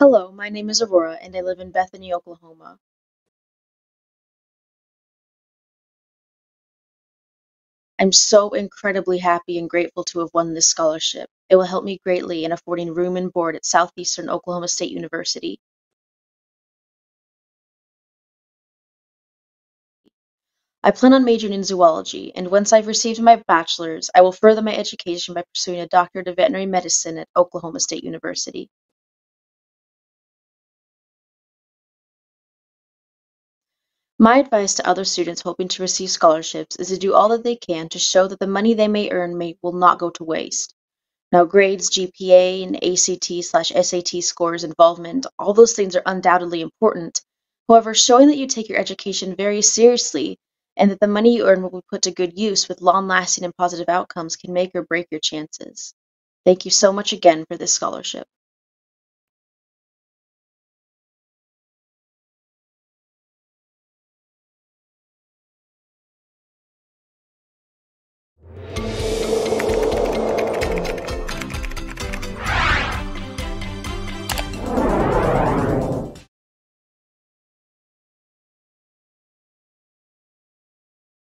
Hello, my name is Aurora and I live in Bethany, Oklahoma. I'm so incredibly happy and grateful to have won this scholarship. It will help me greatly in affording room and board at Southeastern Oklahoma State University. I plan on majoring in zoology, and once I've received my bachelor's, I will further my education by pursuing a doctorate of veterinary medicine at Oklahoma State University. My advice to other students hoping to receive scholarships is to do all that they can to show that the money they may earn may, will not go to waste. Now, grades, GPA, and ACT slash SAT scores, involvement, all those things are undoubtedly important. However, showing that you take your education very seriously and that the money you earn will be put to good use with long lasting and positive outcomes can make or break your chances. Thank you so much again for this scholarship.